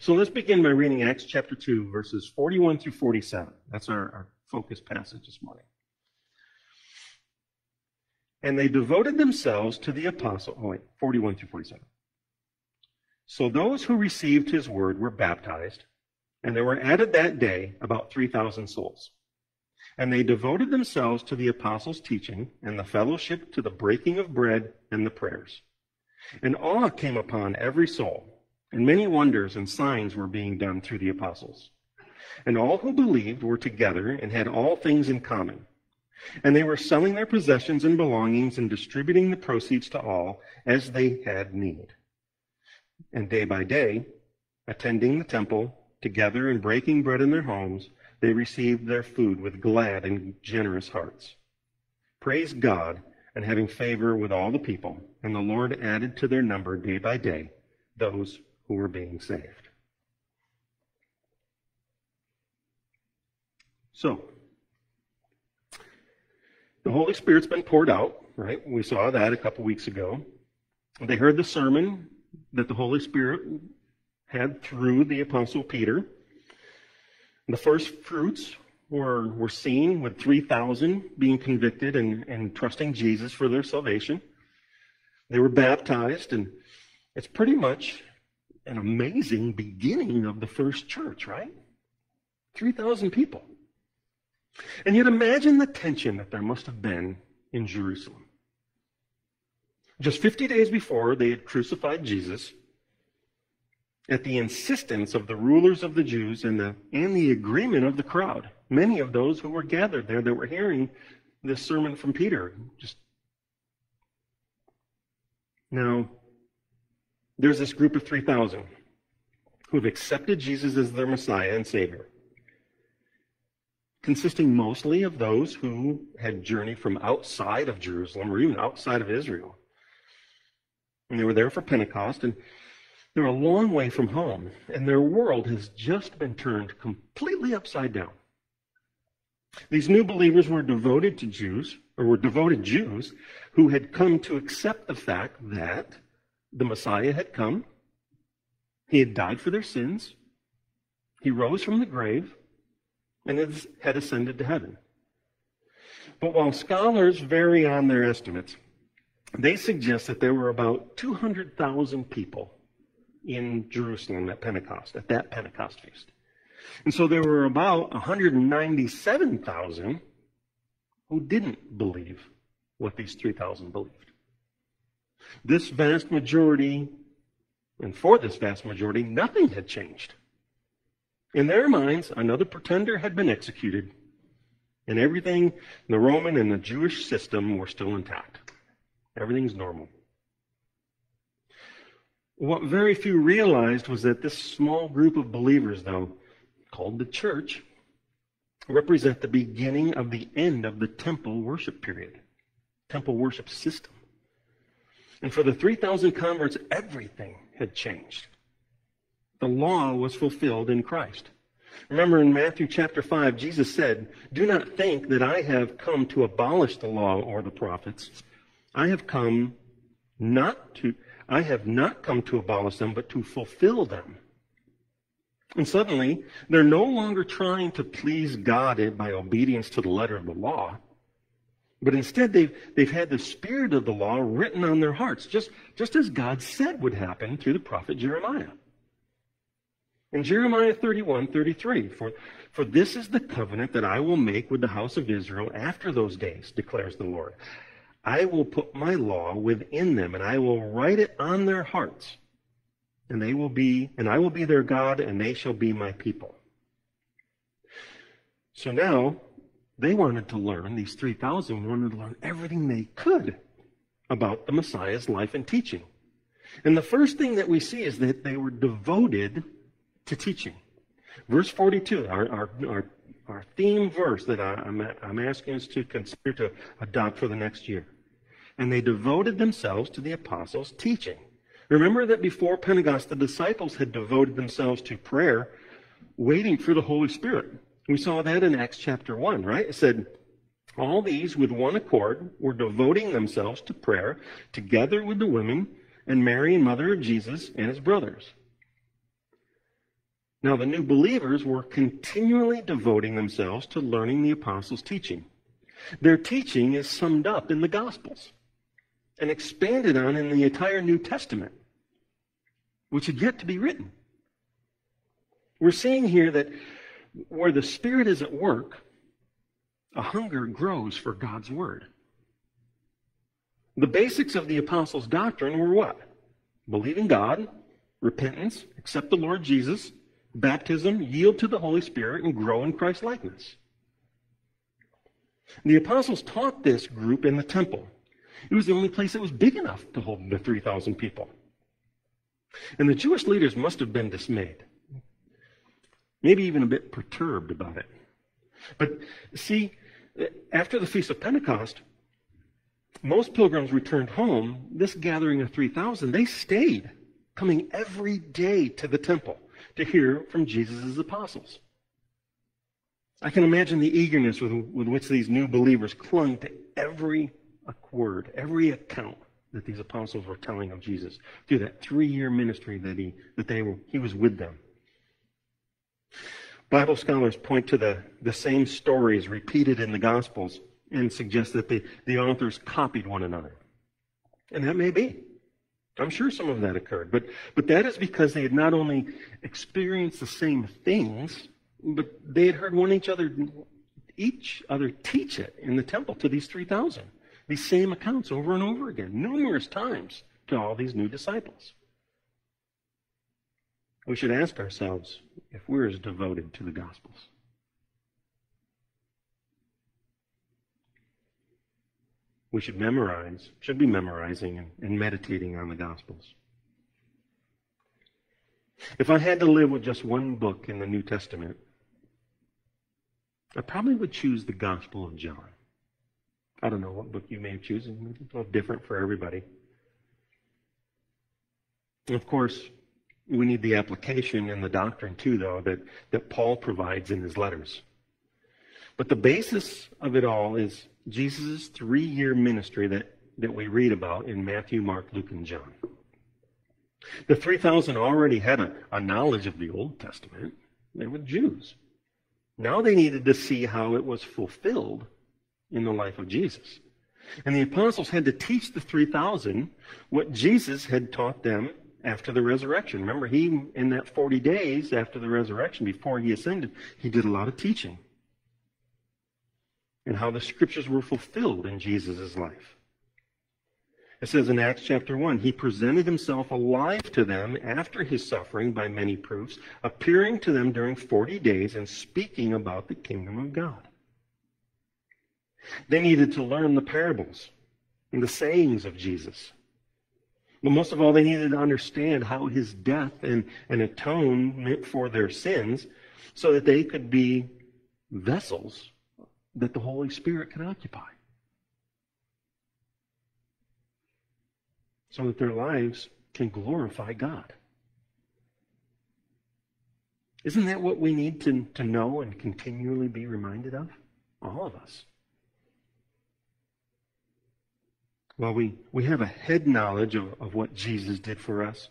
So let's begin by reading Acts chapter 2, verses 41 through 47. That's our, our focus passage this morning. And they devoted themselves to the apostle. Oh, wait, 41 through 47. So those who received his word were baptized, and there were added that day about 3,000 souls. And they devoted themselves to the apostles' teaching and the fellowship, to the breaking of bread and the prayers. And awe came upon every soul, and many wonders and signs were being done through the apostles. And all who believed were together and had all things in common. And they were selling their possessions and belongings and distributing the proceeds to all as they had need. And day by day, attending the temple, together and breaking bread in their homes, they received their food with glad and generous hearts. Praise God and having favor with all the people. And the Lord added to their number day by day those who were being saved. So, the Holy Spirit's been poured out, right? We saw that a couple weeks ago. They heard the sermon that the Holy Spirit had through the Apostle Peter. The first fruits were, were seen with 3,000 being convicted and, and trusting Jesus for their salvation. They were baptized, and it's pretty much an amazing beginning of the first church, right? 3,000 people. And yet imagine the tension that there must have been in Jerusalem. Just 50 days before, they had crucified Jesus at the insistence of the rulers of the Jews and the, and the agreement of the crowd. Many of those who were gathered there that were hearing this sermon from Peter. Just now, there's this group of 3,000 who have accepted Jesus as their Messiah and Savior consisting mostly of those who had journeyed from outside of Jerusalem or even outside of Israel. And they were there for Pentecost, and they're a long way from home, and their world has just been turned completely upside down. These new believers were devoted to Jews, or were devoted Jews, who had come to accept the fact that the Messiah had come, he had died for their sins, he rose from the grave, and had ascended to heaven. But while scholars vary on their estimates, they suggest that there were about 200,000 people in Jerusalem at Pentecost, at that Pentecost feast. And so there were about 197,000 who didn't believe what these 3,000 believed. This vast majority, and for this vast majority, nothing had changed. In their minds, another pretender had been executed, and everything in the Roman and the Jewish system were still intact. Everything's normal. What very few realized was that this small group of believers, though, called the church, represent the beginning of the end of the temple worship period, temple worship system. And for the 3,000 converts, everything had changed. The law was fulfilled in Christ. Remember in Matthew chapter 5, Jesus said, Do not think that I have come to abolish the law or the prophets. I have come not to, I have not come to abolish them, but to fulfill them. And suddenly, they're no longer trying to please God by obedience to the letter of the law, but instead they've, they've had the spirit of the law written on their hearts, just, just as God said would happen through the prophet Jeremiah. In Jeremiah 31, 33, for, for this is the covenant that I will make with the house of Israel after those days, declares the Lord. I will put my law within them, and I will write it on their hearts. And they will be, and I will be their God, and they shall be my people. So now, they wanted to learn, these 3,000 wanted to learn everything they could about the Messiah's life and teaching. And the first thing that we see is that they were devoted to teaching. Verse 42, our, our, our, our theme verse that I, am I'm, I'm asking us to consider to adopt for the next year. And they devoted themselves to the apostles' teaching. Remember that before Pentecost, the disciples had devoted themselves to prayer, waiting for the Holy Spirit. We saw that in Acts chapter 1, right? It said, all these with one accord were devoting themselves to prayer together with the women and Mary and mother of Jesus and his brothers. Now, the new believers were continually devoting themselves to learning the apostles' teaching. Their teaching is summed up in the Gospels and expanded on in the entire New Testament, which had yet to be written. We're seeing here that where the Spirit is at work, a hunger grows for God's Word. The basics of the apostles' doctrine were what? Believe in God, repentance, accept the Lord Jesus, baptism, yield to the Holy Spirit, and grow in Christ likeness. The apostles taught this group in the temple. It was the only place that was big enough to hold the 3,000 people. And the Jewish leaders must have been dismayed, maybe even a bit perturbed about it. But see, after the Feast of Pentecost, most pilgrims returned home. This gathering of 3,000, they stayed, coming every day to the temple to hear from Jesus' apostles. I can imagine the eagerness with, with which these new believers clung to every word, every account that these apostles were telling of Jesus through that three-year ministry that he that they were he was with them. Bible scholars point to the, the same stories repeated in the Gospels and suggest that the, the authors copied one another. And that may be. I'm sure some of that occurred. But, but that is because they had not only experienced the same things, but they had heard one each other, each other teach it in the temple to these 3,000. These same accounts over and over again, numerous times to all these new disciples. We should ask ourselves if we're as devoted to the Gospels. We should memorize, should be memorizing and, and meditating on the Gospels. If I had to live with just one book in the New Testament, I probably would choose the Gospel of John. I don't know what book you may have chosen. It's all different for everybody. Of course, we need the application and the doctrine too, though, that, that Paul provides in his letters. But the basis of it all is Jesus' three year ministry that, that we read about in Matthew, Mark, Luke, and John. The 3,000 already had a, a knowledge of the Old Testament. They were Jews. Now they needed to see how it was fulfilled in the life of Jesus. And the apostles had to teach the 3,000 what Jesus had taught them after the resurrection. Remember, he, in that 40 days after the resurrection, before he ascended, he did a lot of teaching. And how the scriptures were fulfilled in Jesus' life. It says in Acts chapter 1, he presented himself alive to them after his suffering by many proofs, appearing to them during 40 days and speaking about the kingdom of God. They needed to learn the parables and the sayings of Jesus. But most of all, they needed to understand how his death and, and atonement for their sins so that they could be vessels that the Holy Spirit can occupy. So that their lives can glorify God. Isn't that what we need to, to know and continually be reminded of? All of us. While we, we have a head knowledge of, of what Jesus did for us,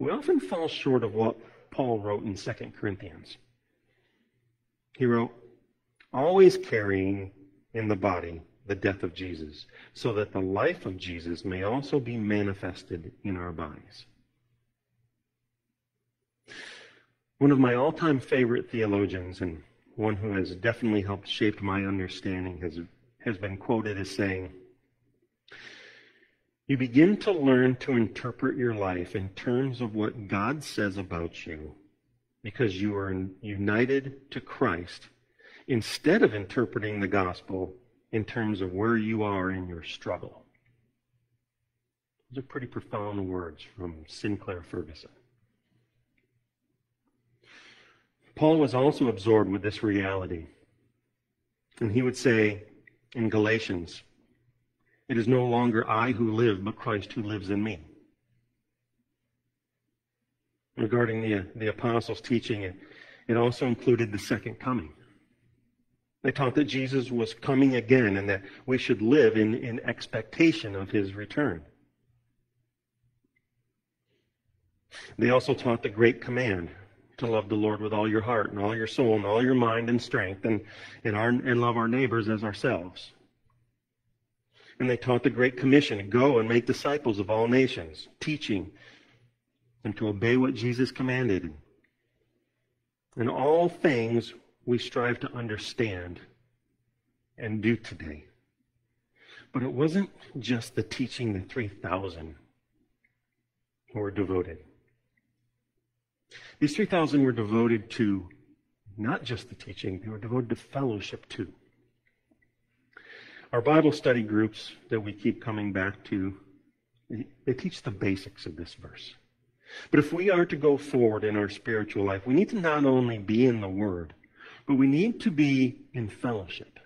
we often fall short of what Paul wrote in 2 Corinthians. He wrote, always carrying in the body the death of Jesus, so that the life of Jesus may also be manifested in our bodies. One of my all time favorite theologians, and one who has definitely helped shape my understanding, has, has been quoted as saying, you begin to learn to interpret your life in terms of what God says about you because you are united to Christ instead of interpreting the gospel in terms of where you are in your struggle. Those are pretty profound words from Sinclair Ferguson. Paul was also absorbed with this reality. And he would say in Galatians it is no longer I who live, but Christ who lives in me. Regarding the, the apostles' teaching, it, it also included the second coming. They taught that Jesus was coming again and that we should live in, in expectation of his return. They also taught the great command to love the Lord with all your heart and all your soul and all your mind and strength and, and, our, and love our neighbors as ourselves. And they taught the Great Commission to go and make disciples of all nations, teaching them to obey what Jesus commanded. In all things we strive to understand and do today. But it wasn't just the teaching the 3,000 who were devoted. These 3,000 were devoted to not just the teaching, they were devoted to fellowship too. Our Bible study groups that we keep coming back to, they teach the basics of this verse. But if we are to go forward in our spiritual life, we need to not only be in the Word, but we need to be in fellowship.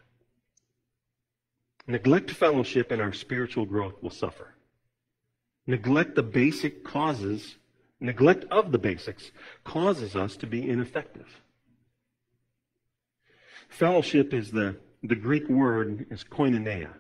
Neglect fellowship and our spiritual growth will suffer. Neglect the basic causes Neglect of the basics causes us to be ineffective. Fellowship is the, the Greek word is koinonia.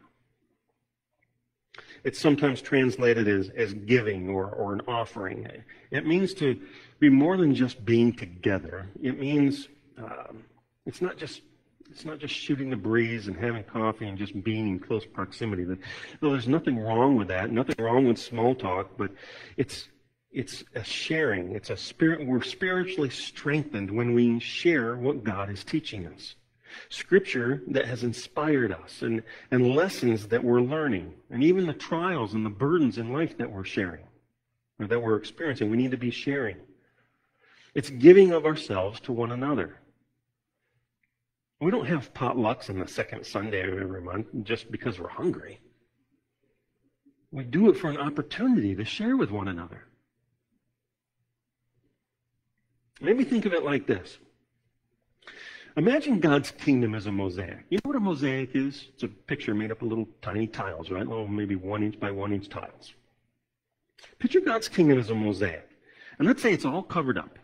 It's sometimes translated as, as giving or, or an offering. It means to be more than just being together. It means um, it's not just it's not just shooting the breeze and having coffee and just being in close proximity. Though there's nothing wrong with that, nothing wrong with small talk, but it's it's a sharing. It's a spirit. We're spiritually strengthened when we share what God is teaching us. Scripture that has inspired us and, and lessons that we're learning and even the trials and the burdens in life that we're sharing or that we're experiencing. We need to be sharing. It's giving of ourselves to one another. We don't have potlucks on the second Sunday of every month just because we're hungry. We do it for an opportunity to share with one another. Maybe think of it like this. Imagine God's kingdom as a mosaic. You know what a mosaic is? It's a picture made up of little tiny tiles, right? Little maybe one inch by one inch tiles. Picture God's kingdom as a mosaic. And let's say it's all covered up.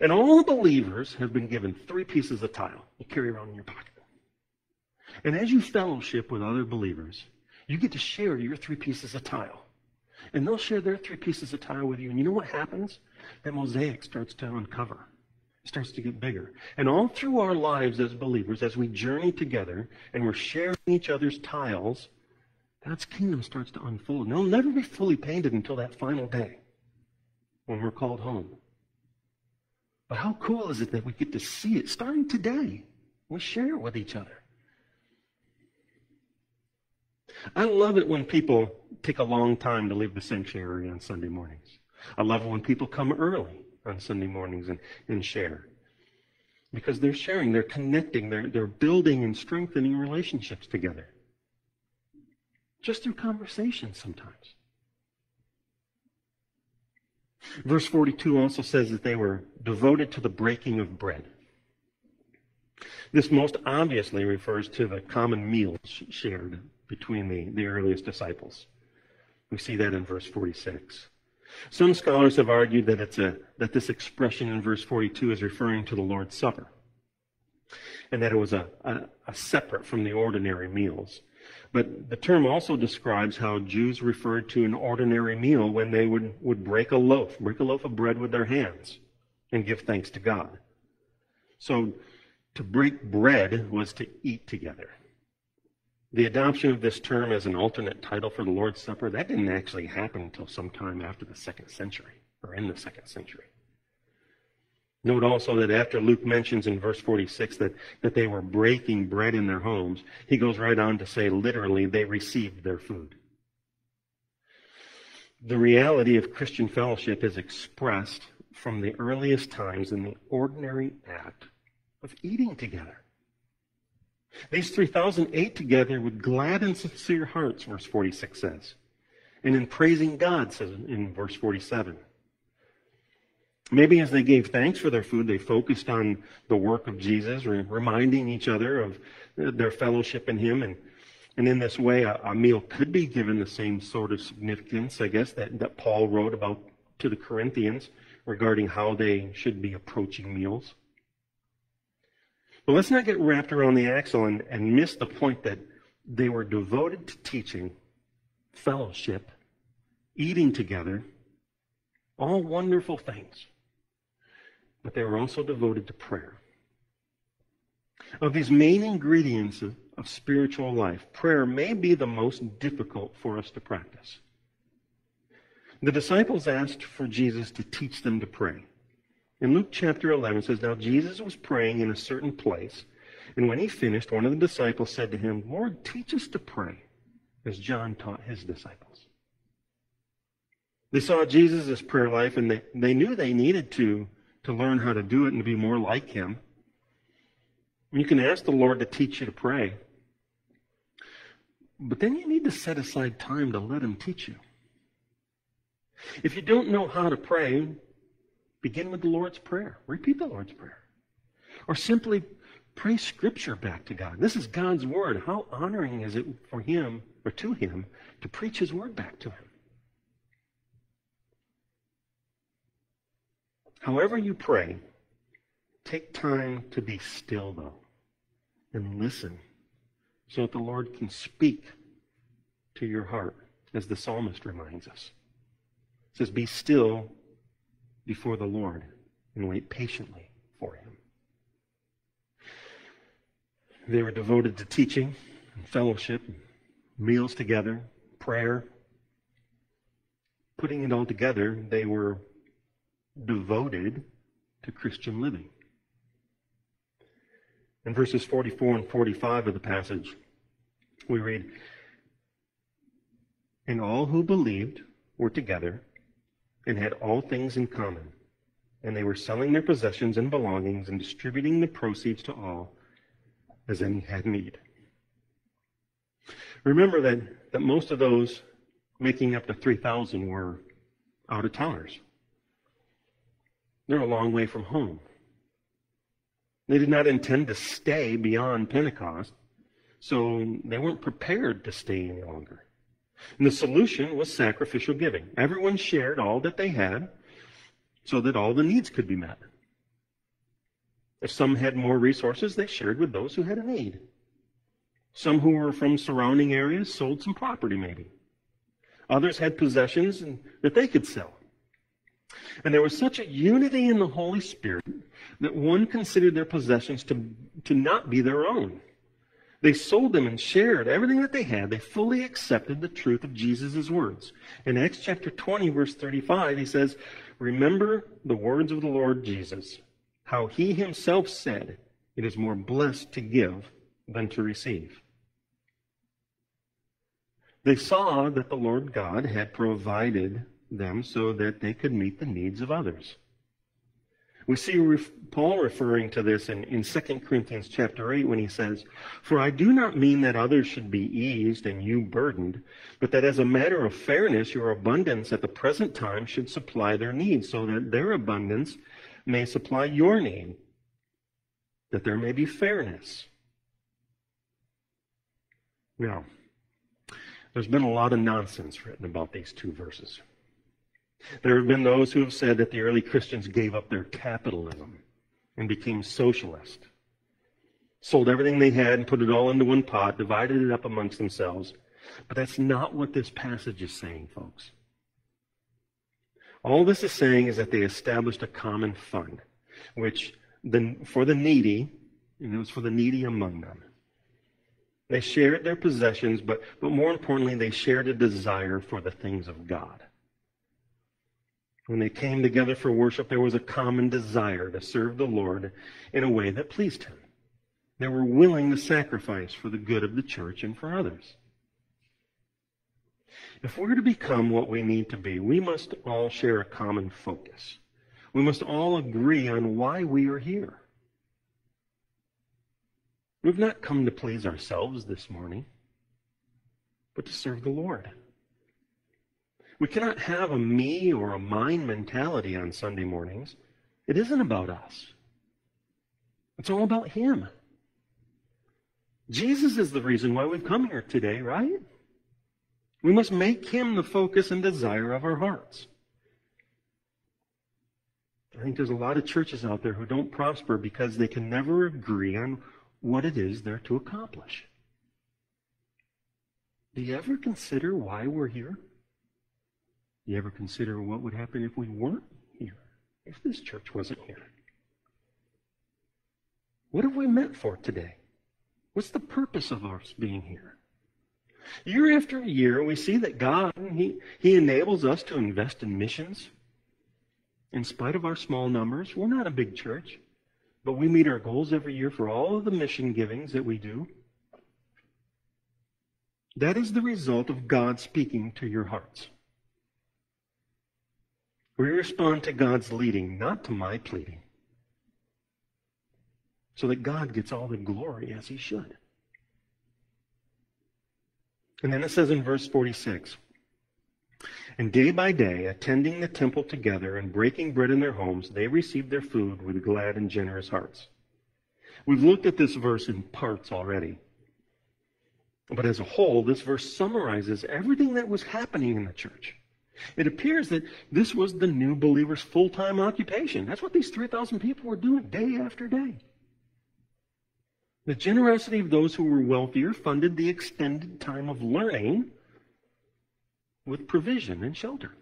And all believers have been given three pieces of tile you carry around in your pocket. And as you fellowship with other believers, you get to share your three pieces of tile. And they'll share their three pieces of tile with you. And you know what happens? that mosaic starts to uncover. Starts to get bigger. And all through our lives as believers, as we journey together and we're sharing each other's tiles, God's kingdom starts to unfold. And it'll never be fully painted until that final day when we're called home. But how cool is it that we get to see it starting today? We share it with each other. I love it when people take a long time to leave the sanctuary on Sunday mornings. I love it when people come early on Sunday mornings and, and share. Because they're sharing, they're connecting, they're, they're building and strengthening relationships together. Just through conversation sometimes. Verse 42 also says that they were devoted to the breaking of bread. This most obviously refers to the common meals shared between the, the earliest disciples. We see that in verse 46. Some scholars have argued that, it's a, that this expression in verse 42 is referring to the Lord's Supper, and that it was a, a, a separate from the ordinary meals. But the term also describes how Jews referred to an ordinary meal when they would, would break a loaf, break a loaf of bread with their hands, and give thanks to God. So to break bread was to eat together. The adoption of this term as an alternate title for the Lord's Supper, that didn't actually happen until sometime after the second century, or in the second century. Note also that after Luke mentions in verse 46 that, that they were breaking bread in their homes, he goes right on to say literally they received their food. The reality of Christian fellowship is expressed from the earliest times in the ordinary act of eating together. These 3,000 ate together with glad and sincere hearts, verse 46 says. And in praising God, says in verse 47. Maybe as they gave thanks for their food, they focused on the work of Jesus, reminding each other of their fellowship in Him. And, and in this way, a, a meal could be given the same sort of significance, I guess, that, that Paul wrote about to the Corinthians regarding how they should be approaching meals. But let's not get wrapped around the axle and, and miss the point that they were devoted to teaching, fellowship, eating together, all wonderful things. but they were also devoted to prayer. Of these main ingredients of, of spiritual life, prayer may be the most difficult for us to practice. The disciples asked for Jesus to teach them to pray. In Luke chapter 11 says, Now Jesus was praying in a certain place, and when he finished, one of the disciples said to him, Lord, teach us to pray, as John taught his disciples. They saw Jesus' prayer life, and they, they knew they needed to, to learn how to do it and to be more like him. You can ask the Lord to teach you to pray, but then you need to set aside time to let him teach you. If you don't know how to pray, begin with the Lord's Prayer. Repeat the Lord's Prayer. Or simply pray Scripture back to God. This is God's Word. How honoring is it for Him or to Him to preach His Word back to Him? However, you pray, take time to be still, though, and listen so that the Lord can speak to your heart, as the psalmist reminds us. It says, Be still before the Lord and wait patiently for him. They were devoted to teaching and fellowship, meals together, prayer. Putting it all together, they were devoted to Christian living. In verses 44 and 45 of the passage, we read, And all who believed were together and had all things in common. And they were selling their possessions and belongings and distributing the proceeds to all as any had need. Remember that, that most of those making up to 3,000 were out of towners. They're a long way from home. They did not intend to stay beyond Pentecost, so they weren't prepared to stay any longer. And the solution was sacrificial giving. Everyone shared all that they had so that all the needs could be met. If some had more resources, they shared with those who had a need. Some who were from surrounding areas sold some property, maybe. Others had possessions that they could sell. And there was such a unity in the Holy Spirit that one considered their possessions to, to not be their own. They sold them and shared everything that they had. They fully accepted the truth of Jesus' words. In Acts chapter 20, verse 35, he says, Remember the words of the Lord Jesus, how he himself said, It is more blessed to give than to receive. They saw that the Lord God had provided them so that they could meet the needs of others. We see Paul referring to this in, in 2 Corinthians chapter 8 when he says, For I do not mean that others should be eased and you burdened, but that as a matter of fairness, your abundance at the present time should supply their needs, so that their abundance may supply your need, that there may be fairness. Now, there's been a lot of nonsense written about these two verses. There have been those who have said that the early Christians gave up their capitalism and became socialist. Sold everything they had and put it all into one pot, divided it up amongst themselves. But that's not what this passage is saying, folks. All this is saying is that they established a common fund, which the, for the needy, and it was for the needy among them. They shared their possessions, but, but more importantly, they shared a desire for the things of God. When they came together for worship, there was a common desire to serve the Lord in a way that pleased Him. They were willing to sacrifice for the good of the church and for others. If we're to become what we need to be, we must all share a common focus. We must all agree on why we are here. We've not come to please ourselves this morning, but to serve the Lord. We cannot have a me or a mine mentality on Sunday mornings. It isn't about us. It's all about Him. Jesus is the reason why we've come here today, right? We must make Him the focus and desire of our hearts. I think there's a lot of churches out there who don't prosper because they can never agree on what it is they're to accomplish. Do you ever consider why we're here? You ever consider what would happen if we weren't here? If this church wasn't here? What are we meant for today? What's the purpose of us being here? Year after year, we see that God, He, he enables us to invest in missions. In spite of our small numbers, we're not a big church, but we meet our goals every year for all of the mission givings that we do. That is the result of God speaking to your hearts. We respond to God's leading, not to my pleading, so that God gets all the glory as he should. And then it says in verse 46 And day by day, attending the temple together and breaking bread in their homes, they received their food with glad and generous hearts. We've looked at this verse in parts already. But as a whole, this verse summarizes everything that was happening in the church. It appears that this was the new believer's full time occupation. That's what these 3,000 people were doing day after day. The generosity of those who were wealthier funded the extended time of learning with provision and shelter.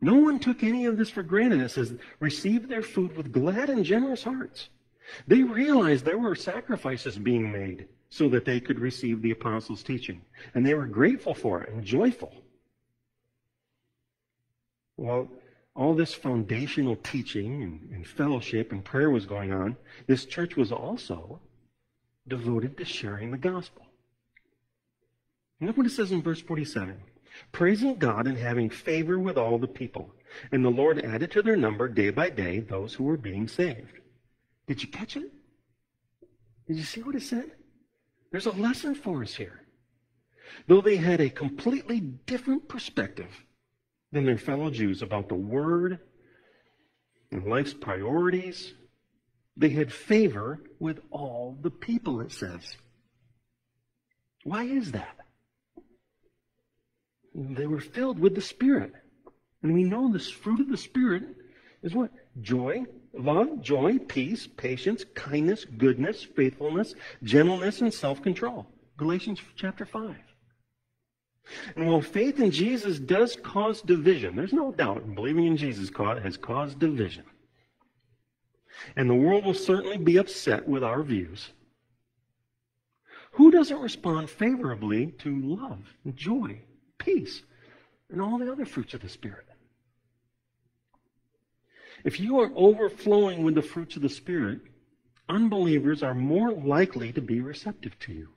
No one took any of this for granted. It says, received their food with glad and generous hearts. They realized there were sacrifices being made so that they could receive the apostles' teaching. And they were grateful for it and joyful. While all this foundational teaching and, and fellowship and prayer was going on, this church was also devoted to sharing the gospel. And look what it says in verse 47 praising God and having favor with all the people. And the Lord added to their number day by day those who were being saved. Did you catch it? Did you see what it said? There's a lesson for us here. Though they had a completely different perspective than their fellow Jews about the Word and life's priorities, they had favor with all the people, it says. Why is that? They were filled with the Spirit. And we know this fruit of the Spirit is what? Joy, love, joy, peace, patience, kindness, goodness, faithfulness, gentleness, and self control. Galatians chapter 5. And while faith in Jesus does cause division, there's no doubt believing in Jesus has caused division. And the world will certainly be upset with our views. Who doesn't respond favorably to love, joy, peace, and all the other fruits of the Spirit? If you are overflowing with the fruits of the Spirit, unbelievers are more likely to be receptive to you.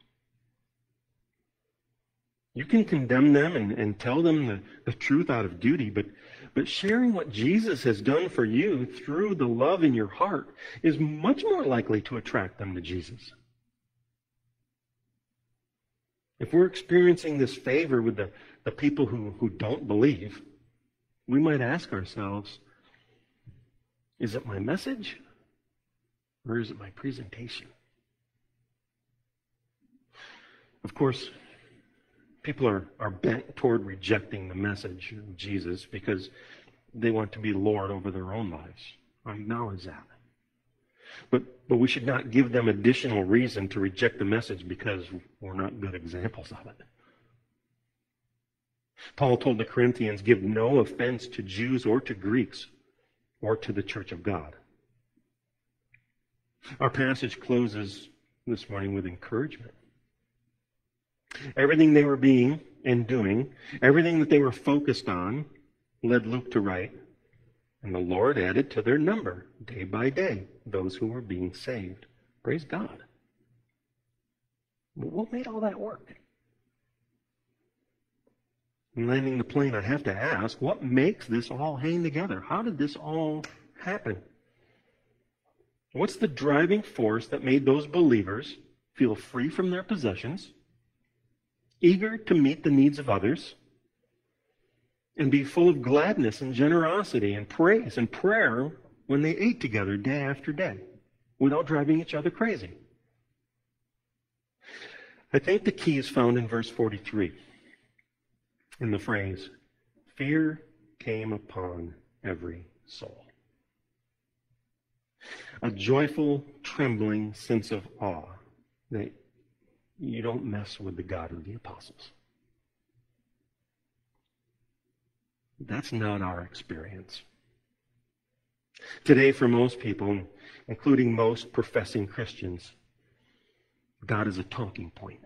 You can condemn them and, and tell them the, the truth out of duty, but, but sharing what Jesus has done for you through the love in your heart is much more likely to attract them to Jesus. If we're experiencing this favor with the, the people who, who don't believe, we might ask ourselves, is it my message or is it my presentation? Of course, people are, are bent toward rejecting the message of Jesus because they want to be Lord over their own lives. I acknowledge that. But, but we should not give them additional reason to reject the message because we're not good examples of it. Paul told the Corinthians, give no offense to Jews or to Greeks or to the church of God. Our passage closes this morning with encouragement. Everything they were being and doing, everything that they were focused on, led Luke to write, and the Lord added to their number, day by day, those who were being saved. Praise God. But what made all that work? In landing the plane, I have to ask, what makes this all hang together? How did this all happen? What's the driving force that made those believers feel free from their possessions, eager to meet the needs of others, and be full of gladness and generosity and praise and prayer when they ate together day after day without driving each other crazy? I think the key is found in verse 43 in the phrase, fear came upon every soul. A joyful, trembling sense of awe that you don't mess with the God of the apostles. That's not our experience. Today, for most people, including most professing Christians, God is a talking point,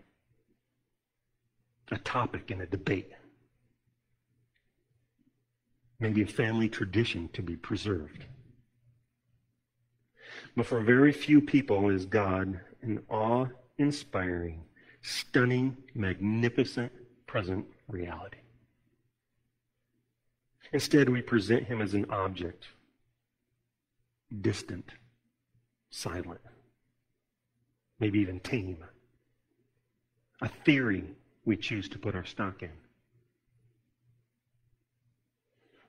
a topic in a debate, maybe a family tradition to be preserved. But for very few people is God an awe inspiring, stunning, magnificent present reality. Instead, we present him as an object, distant, silent, maybe even tame, a theory we choose to put our stock in.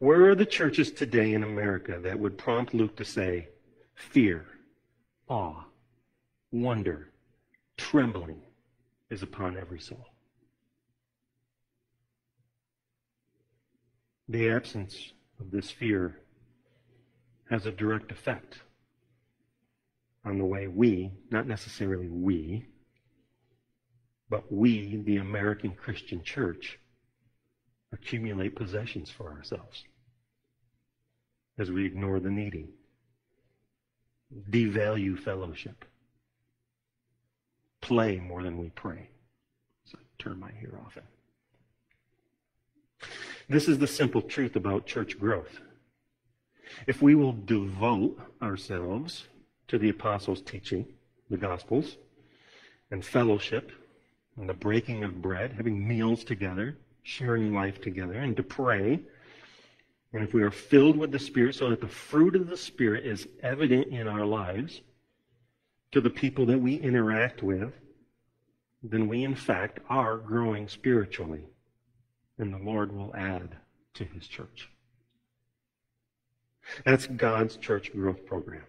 Where are the churches today in America that would prompt Luke to say, fear, awe, wonder, trembling is upon every soul? The absence of this fear has a direct effect on the way we, not necessarily we, but we, the American Christian church, accumulate possessions for ourselves as we ignore the needy, devalue fellowship, play more than we pray. It's a term I hear often. This is the simple truth about church growth. If we will devote ourselves to the apostles' teaching, the Gospels, and fellowship, and the breaking of bread, having meals together, sharing life together, and to pray, and if we are filled with the Spirit so that the fruit of the Spirit is evident in our lives to the people that we interact with, then we in fact are growing spiritually and the Lord will add to his church. That's God's church growth program.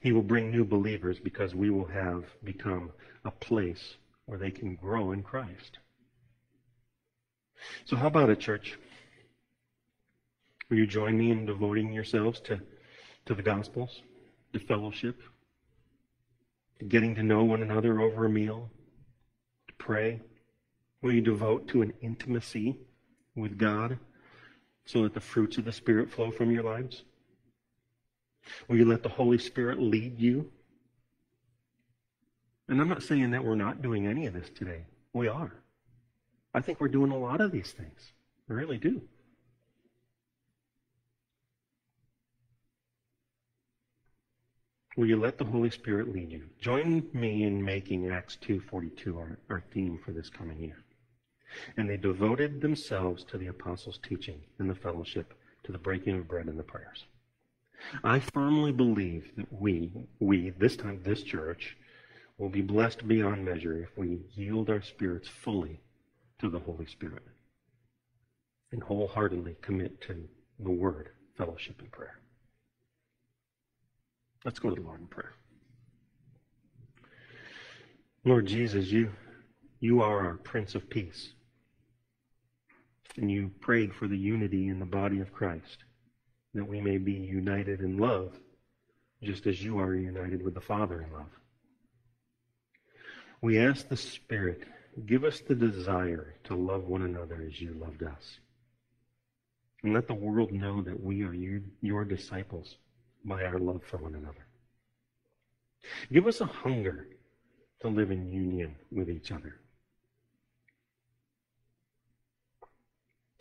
He will bring new believers because we will have become a place where they can grow in Christ. So, how about it, church? Will you join me in devoting yourselves to, to the Gospels, to fellowship, to getting to know one another over a meal, to pray? Will you devote to an intimacy with God so that the fruits of the Spirit flow from your lives? Will you let the Holy Spirit lead you? And I'm not saying that we're not doing any of this today. We are. I think we're doing a lot of these things. I really do. Will you let the Holy Spirit lead you? Join me in making Acts 2.42 our, our theme for this coming year. And they devoted themselves to the apostles' teaching and the fellowship, to the breaking of bread and the prayers. I firmly believe that we, we, this time this church, will be blessed beyond measure if we yield our spirits fully to the Holy Spirit and wholeheartedly commit to the Word, fellowship, and prayer. Let's go to the Lord in prayer. Lord Jesus, you, you are our Prince of Peace. And you prayed for the unity in the body of Christ, that we may be united in love, just as you are united with the Father in love. We ask the Spirit, give us the desire to love one another as you loved us. And let the world know that we are your, your disciples by our love for one another. Give us a hunger to live in union with each other.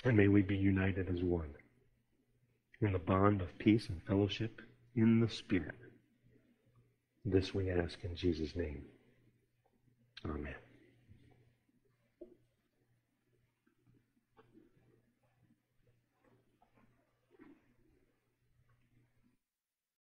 And may we be united as one in the bond of peace and fellowship in the Spirit. This we ask in Jesus' name. Oh, Amen.